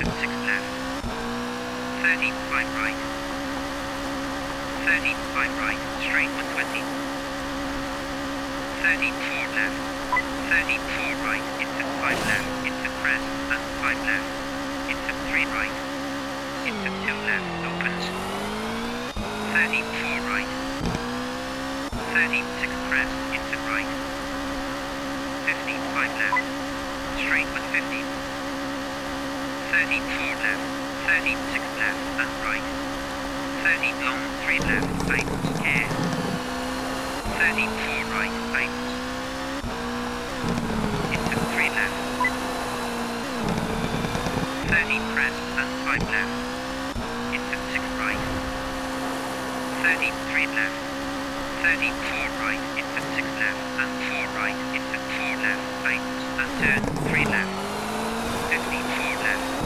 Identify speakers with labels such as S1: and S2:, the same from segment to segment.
S1: 13, 5 right. 13, 5 right, straight 120. 13, 4 left. 13, 4 right, into 5 left, into crest, and 5 left. Into 3 right. Into 2 left, opens. 13, 4 right. 13, 6 crest, into right. 15, 5 left. Straight 150. 13, 4 left. 13, 6 left, and right. 13 long, 3 left, tightens, air. 13 4 right, tightens. Into 3 left. 13 press and 5 left. Into 6 right. 13 3 left. 13 4 right, into 6 left, and 4 right, into 4 left, tightens, and turn 3 left. 15 4 left.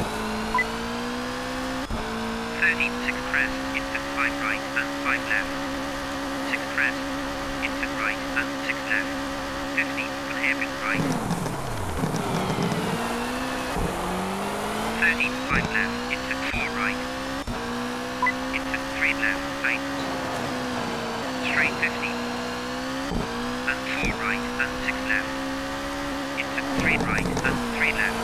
S1: 13 6 crest, into 5 right, and 5 left. 6 crest, into right, and 6 left. 15 on hairpin right. 13 5 left, into 4 right. Into 3 left, tightens. Straight 15. And 4 right, and 6 left. Into 3 right, and 3 left.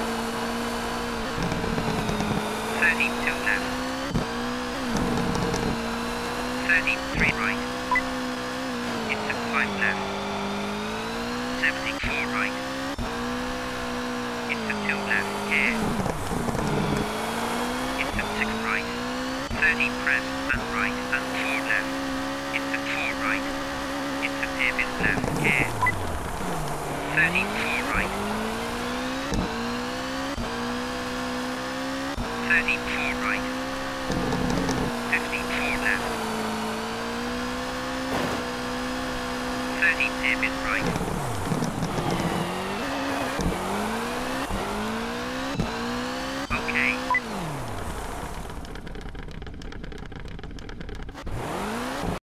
S1: 13 2 left. 13 3 right. Into 5 left. 74 right. Into 2 left, air. Into 6 right. 13 press and right and 4 left. Into 4 right. Into hairpin left, air. 13 4 right. 13 4 right. 15 4 13 hairpin right.